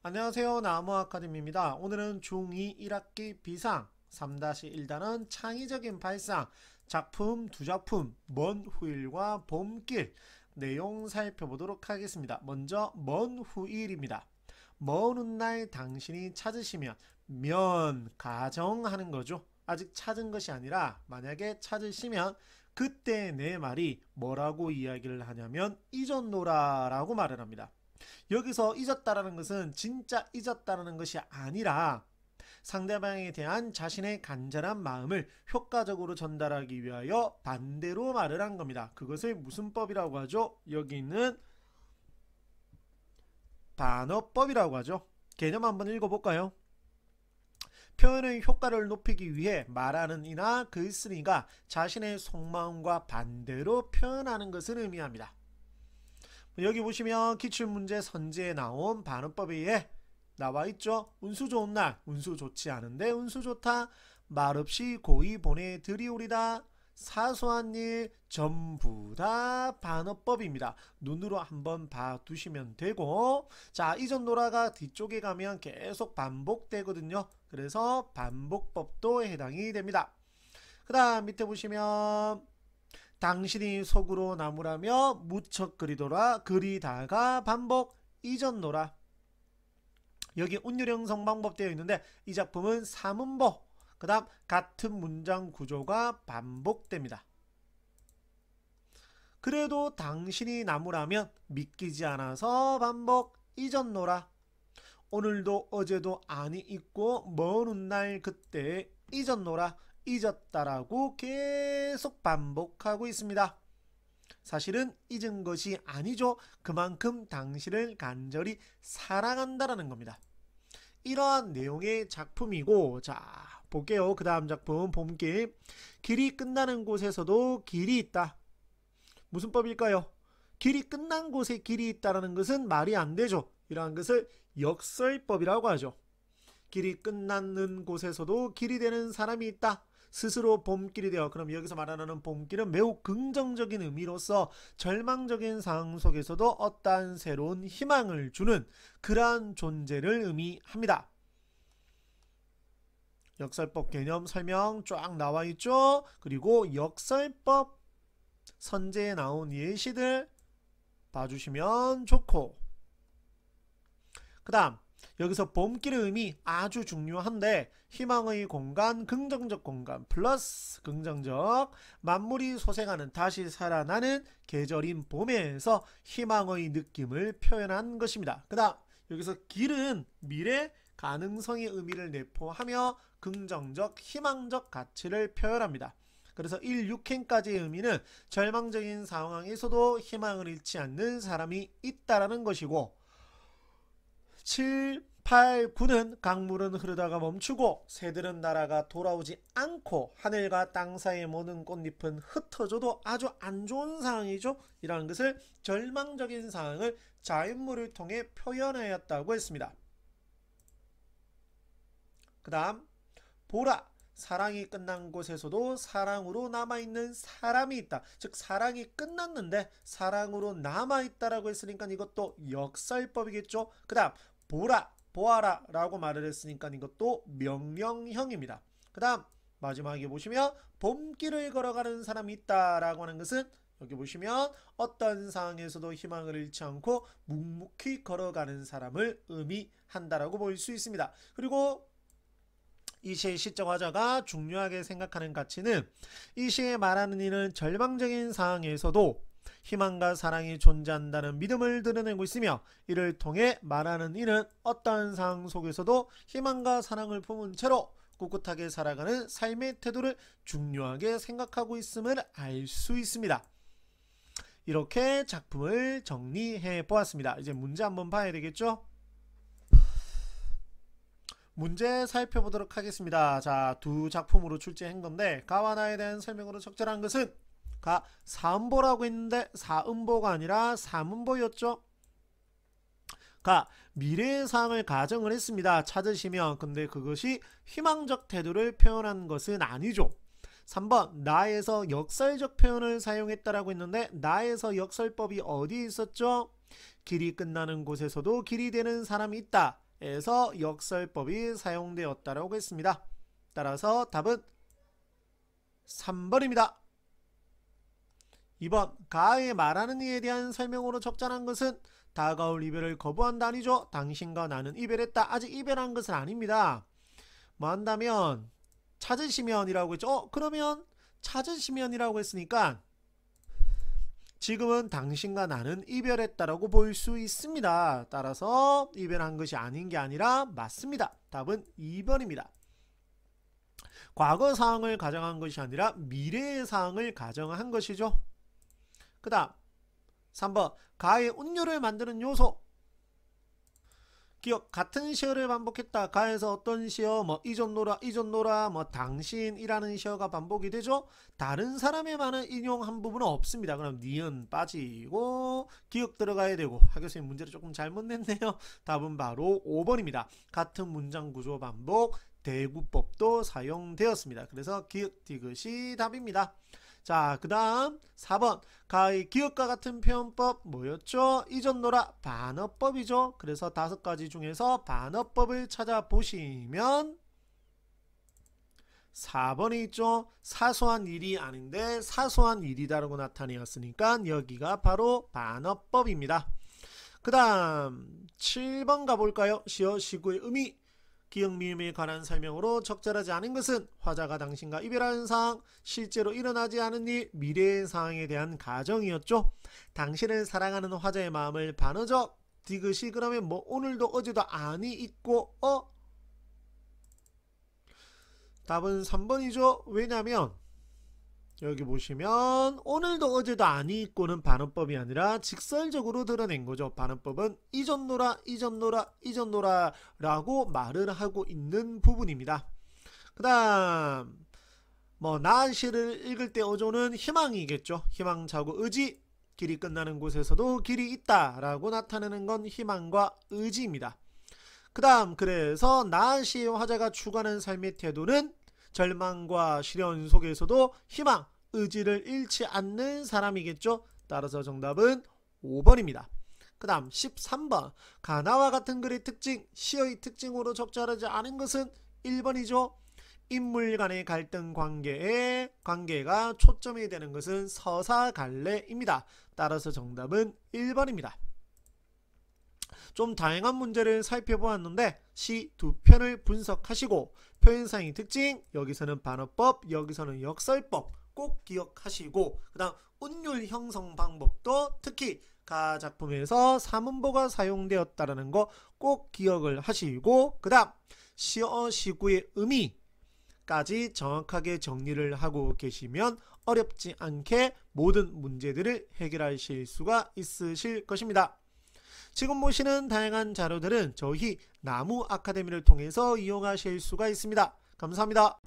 안녕하세요. 나무 아카데미입니다. 오늘은 중2 1학기 비상 3-1단원 창의적인 발상 작품 두 작품 먼 후일과 봄길 내용 살펴보도록 하겠습니다. 먼저 먼 후일입니다. 먼 훗날 당신이 찾으시면 면 가정하는 거죠. 아직 찾은 것이 아니라 만약에 찾으시면 그때 내 말이 뭐라고 이야기를 하냐면 잊었노라 라고 말을 합니다. 여기서 잊었다라는 것은 진짜 잊었다라는 것이 아니라 상대방에 대한 자신의 간절한 마음을 효과적으로 전달하기 위하여 반대로 말을 한 겁니다. 그것을 무슨 법이라고 하죠? 여기 있는 반어법이라고 하죠. 개념 한번 읽어볼까요? 표현의 효과를 높이기 위해 말하는 이나 글쓰기가 자신의 속마음과 반대로 표현하는 것을 의미합니다. 여기 보시면 기출문제 선지에 나온 반응법에 의해 나와 있죠. 운수 좋은 날, 운수 좋지 않은데 운수 좋다. 말 없이 고이 보내드리오리다. 사소한 일 전부 다 반어법입니다. 눈으로 한번 봐두시면 되고 자 이전 노라가 뒤쪽에 가면 계속 반복되거든요. 그래서 반복법도 해당이 됩니다. 그 다음 밑에 보시면 당신이 속으로 나무라며 무척 그리도라. 그리다가 반복 잊었노라. 여기 운율형 성 방법 되어 있는데 이 작품은 사문보 그 다음 같은 문장 구조가 반복됩니다. 그래도 당신이 나무라면 믿기지 않아서 반복 잊었노라. 오늘도 어제도 아니 있고 먼 훗날 그때 잊었노라 잊었다라고 계속 반복하고 있습니다. 사실은 잊은 것이 아니죠. 그만큼 당신을 간절히 사랑한다라는 겁니다. 이러한 내용의 작품이고 자 볼게요. 그 다음 작품 봄길 길이 끝나는 곳에서도 길이 있다. 무슨 법일까요? 길이 끝난 곳에 길이 있다는 것은 말이 안 되죠. 이러한 것을 역설법이라고 하죠. 길이 끝나는 곳에서도 길이 되는 사람이 있다. 스스로 봄길이 되어 그럼 여기서 말하는 봄길은 매우 긍정적인 의미로서 절망적인 상황 속에서도 어떠한 새로운 희망을 주는 그러한 존재를 의미합니다. 역설법 개념 설명 쫙 나와 있죠. 그리고 역설법 선제에 나온 예시들 봐주시면 좋고 그 다음 여기서 봄길의 의미 아주 중요한데 희망의 공간, 긍정적 공간 플러스 긍정적 만물이 소생하는 다시 살아나는 계절인 봄에서 희망의 느낌을 표현한 것입니다. 그 다음 여기서 길은 미래 가능성의 의미를 내포하며 긍정적 희망적 가치를 표현합니다. 그래서 1, 6행까지의 의미는 절망적인 상황에서도 희망을 잃지 않는 사람이 있다라는 것이고 7, 8, 9는 강물은 흐르다가 멈추고 새들은 날아가 돌아오지 않고 하늘과 땅 사이의 모든 꽃잎은 흩어져도 아주 안 좋은 상황이죠. 이라는 것을 절망적인 상황을 자연물을 통해 표현하였다고 했습니다. 그 다음 보라 사랑이 끝난 곳에서도 사랑으로 남아있는 사람이 있다. 즉 사랑이 끝났는데 사랑으로 남아있다라고 했으니까 이것도 역설법이겠죠. 그 다음 보라 보아라 라고 말을 했으니까 이것도 명령형입니다. 그 다음 마지막에 보시면 봄길을 걸어가는 사람이 있다 라고 하는 것은 여기 보시면 어떤 상황에서도 희망을 잃지 않고 묵묵히 걸어가는 사람을 의미한다라고 볼 수 있습니다. 그리고 이 시의 시적 화자가 중요하게 생각하는 가치는 이 시에 말하는 이는 절망적인 상황에서도 희망과 사랑이 존재한다는 믿음을 드러내고 있으며 이를 통해 말하는 이는 어떠한 상황 속에서도 희망과 사랑을 품은 채로 꿋꿋하게 살아가는 삶의 태도를 중요하게 생각하고 있음을 알 수 있습니다. 이렇게 작품을 정리해 보았습니다. 이제 문제 한번 봐야 되겠죠? 문제 살펴보도록 하겠습니다. 자, 두 작품으로 출제한 건데 가와나에 대한 설명으로 적절한 것은 가 사음보라고 했는데 사음보가 아니라 사문보였죠. 가 미래의 상황을 가정을 했습니다. 찾으시면 근데 그것이 희망적 태도를 표현한 것은 아니죠. 3번 나에서 역설적 표현을 사용했다라고 했는데 나에서 역설법이 어디 있었죠? 길이 끝나는 곳에서도 길이 되는 사람이 있다. 에서 역설법이 사용되었다라고 했습니다. 따라서 답은 3번입니다. 2번 가의 말하는 이에 대한 설명으로 적절한 것은 다가올 이별을 거부한다 아니죠? 당신과 나는 이별했다. 아직 이별한 것은 아닙니다. 뭐 한다면 찾으시면이라고 했죠. 어, 그러면 찾으시면이라고 했으니까 지금은 당신과 나는 이별했다라고 볼 수 있습니다. 따라서 이별한 것이 아닌 게 아니라 맞습니다. 답은 2번입니다. 과거 상황을 가정한 것이 아니라 미래의 상황을 가정한 것이죠. 그 다음 3번 가의 운율을 만드는 요소 기억 같은 시어를 반복했다. 가에서 어떤 시어 뭐 이전 노라 이전 노라 뭐 당신이라는 시어가 반복이 되죠. 다른 말을 인용한 부분은 없습니다. 그럼 니은 빠지고 기억 들어가야 되고 하 교수님 문제를 조금 잘못 냈네요. 답은 바로 5번입니다. 같은 문장 구조 반복 대구법도 사용되었습니다. 그래서 기억 디귿이 답입니다. 자, 그 다음 4번 가의 기억과 같은 표현법 뭐였죠? 이전노라 반어법이죠. 그래서 다섯 가지 중에서 반어법을 찾아보시면 4번에 있죠. 사소한 일이 아닌데 사소한 일이다라고 나타내었으니까 여기가 바로 반어법입니다. 그 다음 7번 가볼까요? 시어 시구의 의미 기억 미음에 관한 설명으로 적절하지 않은 것은 화자가 당신과 이별하는 상황, 실제로 일어나지 않은 일, 미래의 상황에 대한 가정이었죠. 당신을 사랑하는 화자의 마음을 반어적 디귿이 그러면 뭐 오늘도 어제도 아니 있고 어? 답은 3번이죠. 왜냐면 여기 보시면 오늘도 어제도 아니 있고는 반어법이 아니라 직설적으로 드러낸 거죠. 반어법은 이전노라 이전노라 이전노라 라고 말을 하고 있는 부분입니다. 그 다음 뭐 나시를 읽을 때 어조는 희망이겠죠. 희망차고 의지 길이 끝나는 곳에서도 길이 있다 라고 나타내는 건 희망과 의지입니다. 그 다음 그래서 나시의 화자가 추구하는 삶의 태도는 절망과 시련 속에서도 희망, 의지를 잃지 않는 사람이겠죠. 따라서 정답은 5번입니다. 그 다음 13번 가나와 같은 글의 특징, 시의 특징으로 적절하지 않은 것은 1번이죠. 인물 간의 갈등 관계에 관계가 초점이 되는 것은 서사갈래입니다. 따라서 정답은 1번입니다. 좀 다양한 문제를 살펴보았는데 시 두 편을 분석하시고 표현상의 특징 여기서는 반어법 여기서는 역설법 꼭 기억하시고 그 다음 운율 형성 방법도 특히 가 작품에서 사문보가 사용되었다는 거 꼭 기억을 하시고 그 다음 시어 시구의 의미까지 정확하게 정리를 하고 계시면 어렵지 않게 모든 문제들을 해결하실 수가 있으실 것입니다. 지금 보시는 다양한 자료들은 저희 나무 아카데미를 통해서 이용하실 수가 있습니다. 감사합니다.